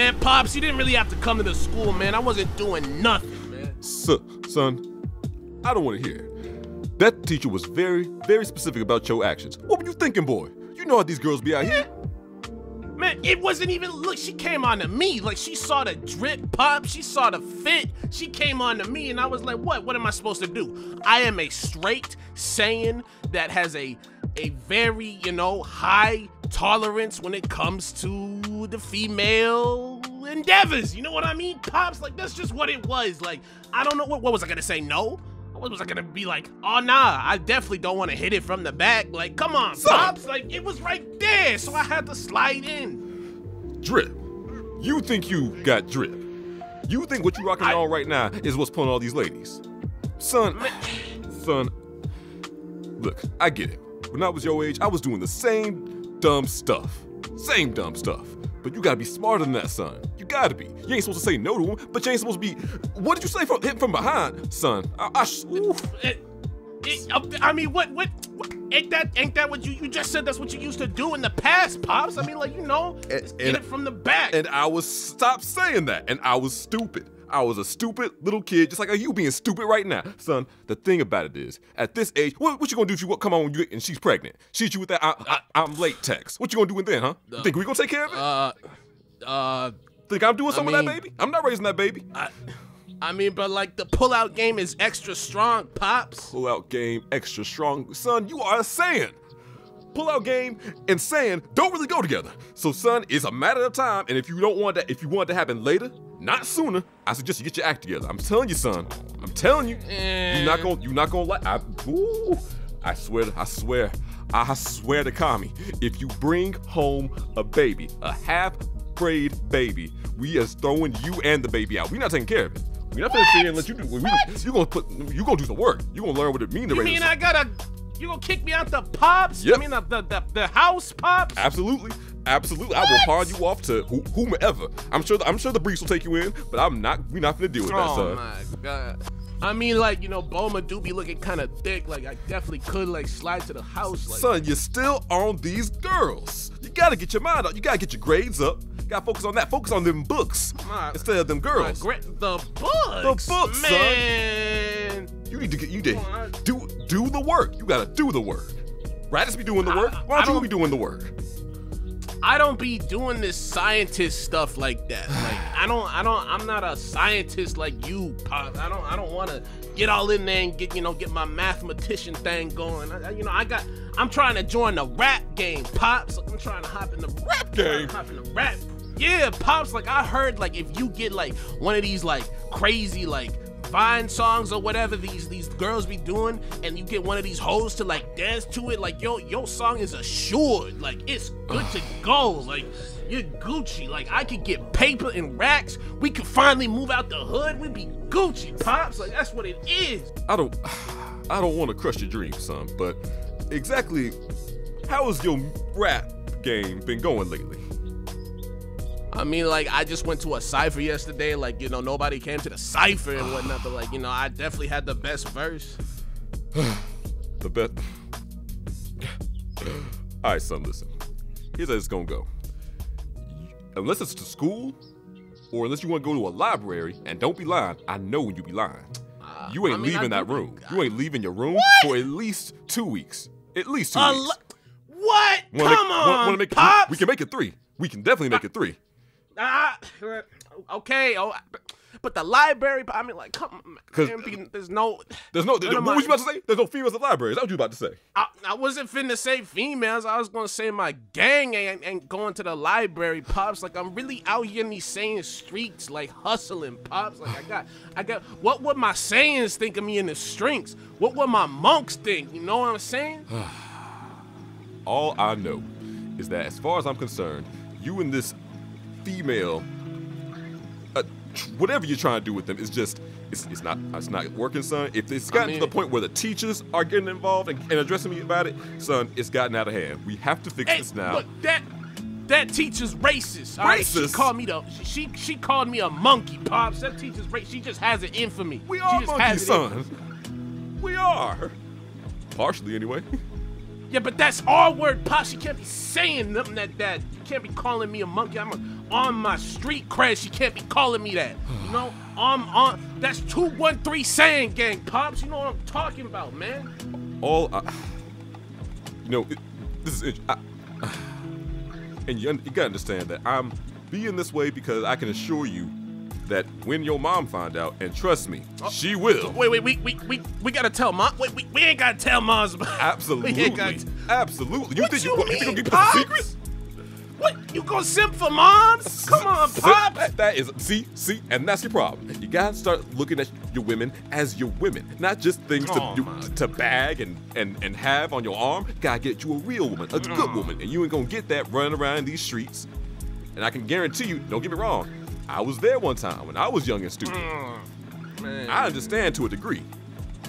man, Pops, you didn't really have to come to the school, man. I wasn't doing nothing, man. son, I don't want to hear it. That teacher was very, very specific about your actions. What were you thinking, boy? You know how these girls be out here. Man, it wasn't even, look, she came on to me. Like, she saw the drip pop, she saw the fit. She came on to me, and I was like, what? What am I supposed to do? I am a straight Saiyan that has a, a very, you know, high tolerance when it comes to the female endeavors. You know what I mean? Pops, like, that's just what it was. Like, I don't know, what, what was I gonna say? No? What was I gonna be like? Oh nah, I definitely don't want to hit it from the back. Like, come on, Son. pops. Like, it was right there, so I had to slide in. Drip, you think you got drip? You think what you rocking I, on right now is what's pulling all these ladies? Son, son, look, I get it. When I was your age, I was doing the same dumb stuff. Same dumb stuff. But you gotta be smarter than that, son. You gotta be. You ain't supposed to say no to him, but you ain't supposed to be. What did you say from him from behind, son? I, I, it, it, I mean, what, what, what, ain't that, ain't that what you, you just said? That's what you used to do in the past, pops. I mean, like you know, and, get it from the back. And I was stop saying that, and I was stupid. I was a stupid little kid, just like are you being stupid right now. Son, the thing about it is, at this age, what, what you gonna do if you come on when you and she's pregnant? She's you with that I, am late text. What you gonna do with then, huh? Uh, think we gonna take care of it? Uh, uh. Think I'm doing something with that baby? I'm not raising that baby. I, I mean, but like the pullout game is extra strong, pops. Pullout game extra strong, son. You are a Saiyan pullout game and Saiyan don't really go together. So son, it's a matter of time, and if you don't want that, if you want it to happen later, not sooner, I suggest you get your act together. I'm telling you, son. I'm telling you. You're eh. not gonna you're not gonna like I ooh, I swear I swear, I swear to Kami, if you bring home a baby, a half braid baby, we are throwing you and the baby out. We're not taking care of it. We're not gonna sit here and let you do. We, you gonna put. You gonna do some work. You gonna learn what it means to you raise. You mean I gotta you gonna kick me out the pops? Yep. I mean the, the, the, the house pops? Absolutely. Absolutely. What? I will pawn you off to wh- whomever. I'm sure the, I'm sure the Briefs will take you in, but I'm not we're not gonna deal with oh that, son. Oh my god. I mean, like, you know, Bulma do be looking kind of thick. Like, I definitely could, like, slide to the house. Like. Son, you're still on these girls. You gotta get your mind up. You gotta get your grades up. You gotta focus on that. Focus on them books my, instead of them girls. The books? The books, man. son. You need to get, you did, do, do the work. You gotta do the work. Raditz be doing the work. Why don't, don't you be doing the work? I don't be doing this scientist stuff like that. Like I don't I don't I'm not a scientist like you, Pop. I don't I don't want to get all in there and get you know get my mathematician thing going. I, you know I got I'm trying to join the rap game, Pops. Like, I'm trying to hop in the rap game. Hop in the rap. Yeah, Pops. Like I heard like if you get like one of these like crazy like Vine songs or whatever these these girls be doing, and you get one of these hoes to like dance to it, like yo, your song is assured, like it's good to go, like you're Gucci. Like I could get paper and racks. We could finally move out the hood. We'd be Gucci pops. Like that's what it is. I don't, I don't want to crush your dreams, son. But exactly, how has your rap game been going lately? I mean, like, I just went to a cipher yesterday. Like, you know, nobody came to the cipher and whatnot. But, like, you know, I definitely had the best verse. the best. All right, son, listen. Here's how it's gonna go. Unless it's to school, or unless you want to go to a library, and don't be lying, I know when you be lying. Uh, you ain't I mean, leaving that room. You ain't leaving your room what? for at least two weeks. At least two uh, weeks. What? Wanna Come make, on, wanna, wanna make, Pops? We, we, can make it three. We can definitely make it three. Ah, okay. Oh, but the library, I mean, like, come on. There's no. There's no. What was you about to say? There's no females in the library. Is that what you about to say? I, I wasn't finna say females. I was gonna say my gang ain't, ain't going to the library, pops. Like, I'm really out here in these Saiyan streets, like hustling, pops. Like, I got, I got. What would my Saiyans think of me in the streets? What would my monks think? You know what I'm saying? All I know is that, as far as I'm concerned, you and this female, uh, whatever you're trying to do with them, is just it's, it's not it's not working, son. If it's gotten I mean, to the point where the teachers are getting involved and, and, addressing me about it, son, it's gotten out of hand. We have to fix hey, this now. Look, that that teacher's racist. Racist. Right? She called me the she she called me a monkey, pops. That teacher's racist. She just has it in for me. We are monkeys, son. We are. Partially, anyway. Yeah, but that's our word, pops. You can't be saying nothing like that. You can't be calling me a monkey. I'm a on my street cred, she can't be calling me that. You know, um, on that's two one three Saiyan gang pops. You know what I'm talking about, man. All, I, you know, it, this is, I, and you, you gotta understand that I'm being this way because I can assure you that when your mom find out, and trust me, she will. Wait, wait, we we we, we gotta tell mom. Wait, we, we ain't gotta tell moms about. Absolutely, We ain't gotta t- absolutely. You What think you you, mean, you think Pops? a secret? What you gonna simp for moms? Come on, pops. That, that is see, see, and that's your problem. You gotta start looking at your women as your women, not just things Oh, to do, to bag and, and and have on your arm. Gotta get you a real woman, a Mm. good woman, and you ain't gonna get that running around these streets. And I can guarantee you, don't get me wrong, I was there one time when I was young and stupid. Mm. Man. I understand to a degree.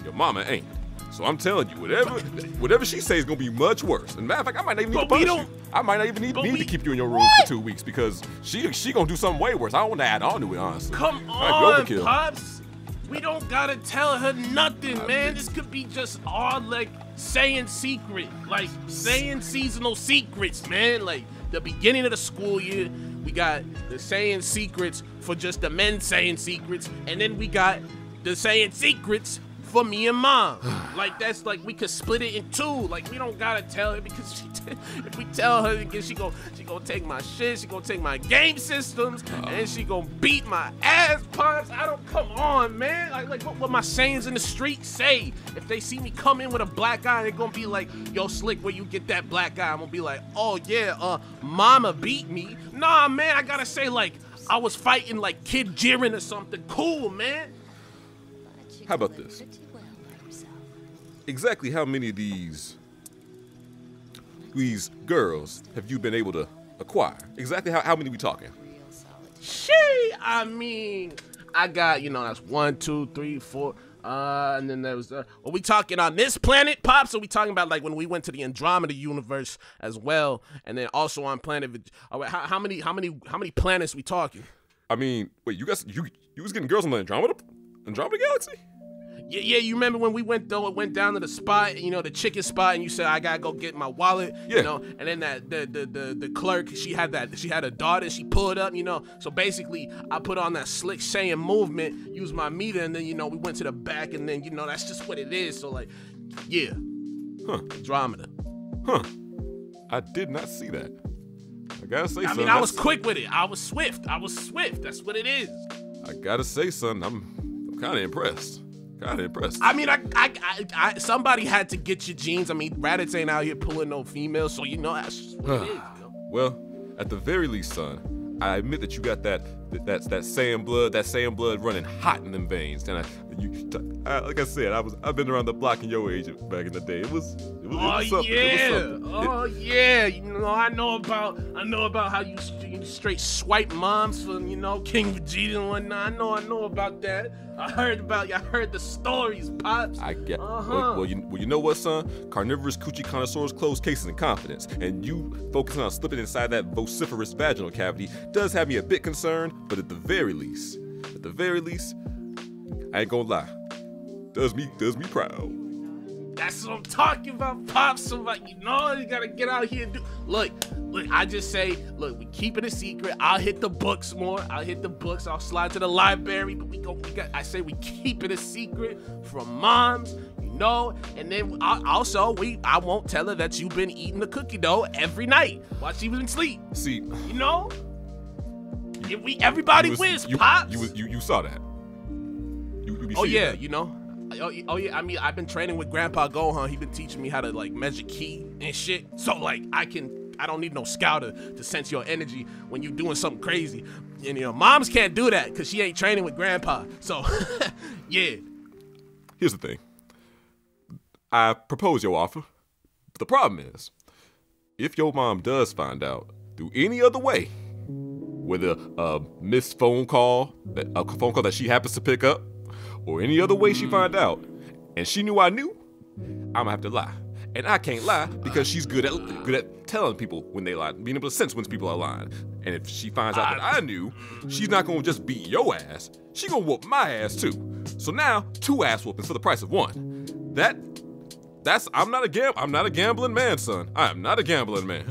Your mama ain't. So I'm telling you, whatever whatever she says is gonna be much worse. And matter of fact, I might not even need But to punish you. I might not even need, need we- to keep you in your room What? for two weeks because she she gonna do something way worse. I don't want to add on to it, honestly. Come on, pops. We don't gotta tell her nothing, man. This could be just our like Saiyan secret, like Saiyan seasonal secrets, man. Like the beginning of the school year, we got the Saiyan secrets for just the men Saiyan secrets, and then we got the Saiyan secrets for me and mom. like that's like we could split it in two. Like we don't gotta tell her because she t- if we tell her again, she gon' she gonna take my shit, she gonna take my game systems, and she gonna beat my ass pops. I don't come on, man. Like like what, what my Saiyans in the street say. If they see me come in with a black eye, they're gonna be like, yo, slick, where you get that black eye? I'm gonna be like, oh yeah, uh, mama beat me. Nah, man, I gotta say like I was fighting like Kid Jiren or something cool, man. How about this? Exactly how many of these these girls have you been able to acquire? Exactly how, how many we talking? She, I mean, I got you know that's one, two, three, four, uh, and then there was. Uh, are we talking on this planet, pops? Are we talking about like when we went to the Andromeda universe as well, and then also on planet? How, how many, how many, how many planets we talking? I mean, wait, you guys you you was getting girls on the Andromeda Andromeda Galaxy? Yeah, yeah. You remember when we went though? It went down to the spot, you know, the chicken spot, and you said I gotta go get my wallet, Yeah. you know. And then that the, the the the clerk, she had that, she had a daughter, she pulled up, you know. So basically, I put on that slick Saiyan movement, used my meter, and then you know we went to the back, and then you know that's just what it is. So like, yeah, Huh. Andromeda. Huh. I did not see that. I gotta say, I son. mean, I was quick with it. I was swift. I was swift. That's what it is. I gotta say, son, I'm I'm kind of impressed. Kind of impressed. I mean, I, I, I, I, somebody had to get your genes. I mean, Raditz ain't out here pulling no females, so you know that's just what it is. You know? Well, at the very least, son, I admit that you got that that that, that Saiyan blood, that Saiyan blood running hot in them veins. And I, you, I, like I said, I was I've been around the block in your age back in the day. It was it was, Oh it was something. yeah, It was something. It- oh yeah. You know, I know about, I know about how you, you straight swipe moms from, you know, King Vegeta and whatnot. I know, I know about that. I heard about you. I heard the stories, pops. I get. Uh-huh. Well, well, you, well, you know what, son? Carnivorous coochie connoisseurs close cases in confidence, and you focusing on slipping inside that vociferous vaginal cavity does have me a bit concerned. But at the very least, at the very least, I ain't gonna lie, does me does me proud. That's what I'm talking about, pops. So like, you know, you gotta get out here and do. Look, look. I just say, look, we keep it a secret. I'll hit the books more. I'll hit the books. I'll slide to the library. But we go. We got. I say we keep it a secret from moms. You know, and then I, also we. I won't tell her that you've been eating the cookie dough every night while she was in sleep. See, You know. If we everybody was- wins, you, pops. You, you you saw that. You, you Oh yeah, that. you know. Oh, oh yeah, I mean I've been training with Grandpa Gohan. He been teaching me how to like measure ki and shit. So like I can I don't need no scouter to sense your energy when you're doing something crazy. And you know, moms can't do that because she ain't training with grandpa. So yeah. Here's the thing. I propose your offer. But the problem is, if your mom does find out through any other way, whether a missed phone call, that a phone call that she happens to pick up, or any other way she find out, and she knew I knew, I'm gonna have to lie. And I can't lie because she's good at good at telling people when they lie, being able to sense when people are lying. And if she finds out that I knew, she's not gonna just beat your ass. She gonna whoop my ass too. So now two ass whoopings for the price of one. That that's I'm not a gam I'm not a gambling man, son. I am not a gambling man.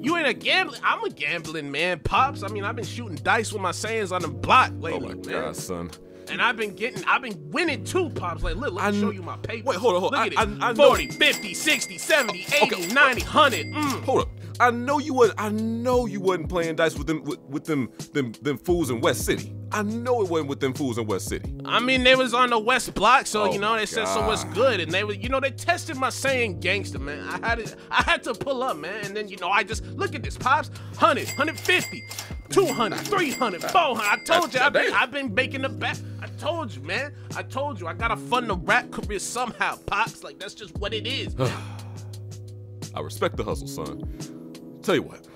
You ain't a gambling. I'm a gambling man, pops. I mean, I've been shooting dice with my Saiyans on the block lately. Oh my man. God, son. And I've been getting, I've been winning too, pops. Like, look, let I me show you my paper. Wait, hold on, hold on. Look at I- it. I- I know- 40, 50, 60, 70, 80, Okay. 90, 100. Mm. Hold up. I know you wasn't. I know you wasn't playing dice with them with, with them them them fools in West City. I know it wasn't with them fools in West City. I mean, they was on the West Block, so Oh you know they said so what's good, and they were, you know, they tested my Saiyan gangster, man. I had it, I had to pull up, man, and then you know I just look at this pops, 100, 150, 200, 300, 400. I told you, I've been, I've been baking the best. I told you, man. I told you, I gotta fund the rap career somehow, pops. Like that's just what it is. I respect the hustle, son. Tell you what,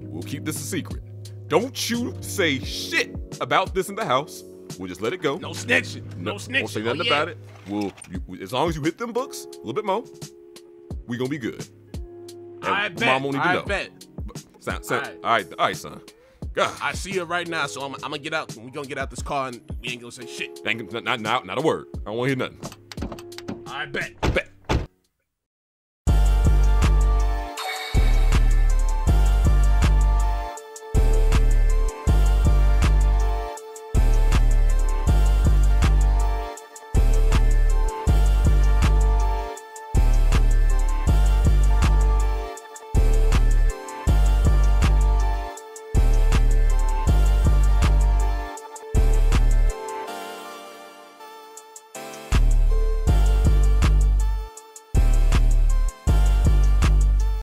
we'll keep this a secret. Don't you say shit about this in the house. We'll just let it go. no snitching, no, snitching. Won't say nothing oh, yeah. about it. We'll, you, as long as you hit them books a little bit more, we gonna be good. And I bet. Mom won't even I know. bet. Sound, sound, Alright. all right, all right, son. God, I see it right now, so I'm, I'm gonna get out. We gonna get out this car, and we ain't gonna say shit. ain't, not, not, not, not a word. I don't want to hear nothing. I bet. Bet.